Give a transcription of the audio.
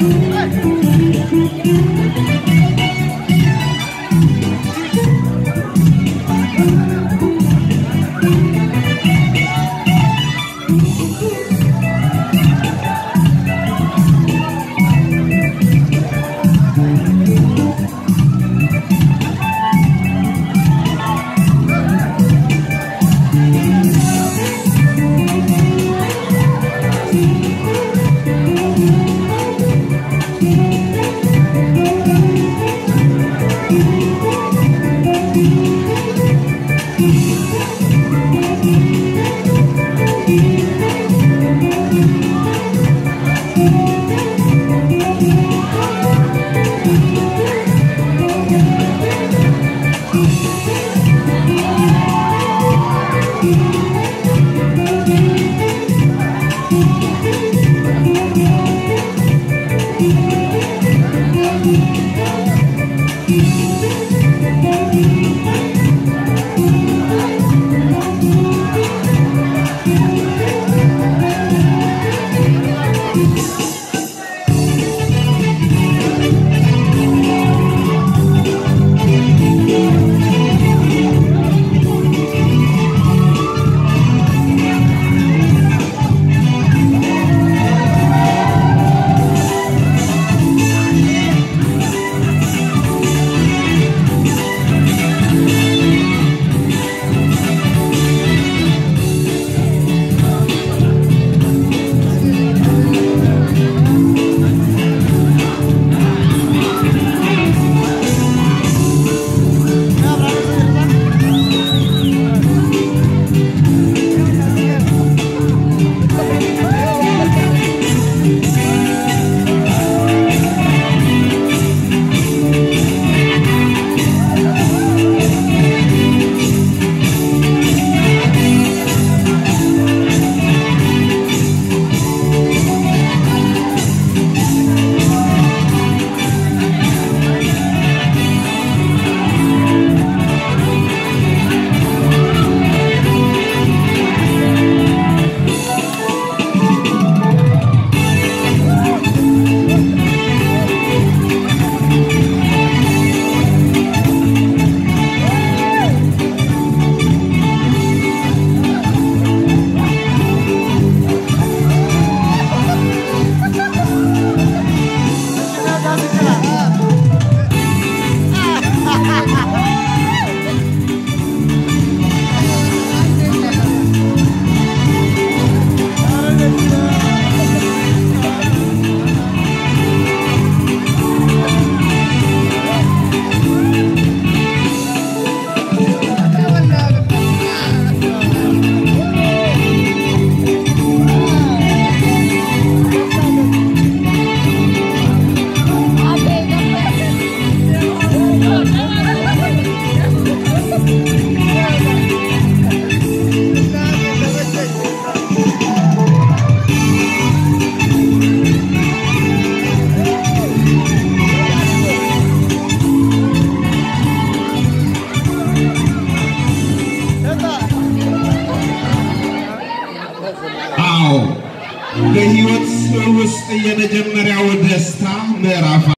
哎。አዎ በሕይወት ውስጥ የመጀመሪያው ደስታ ምዕራፍ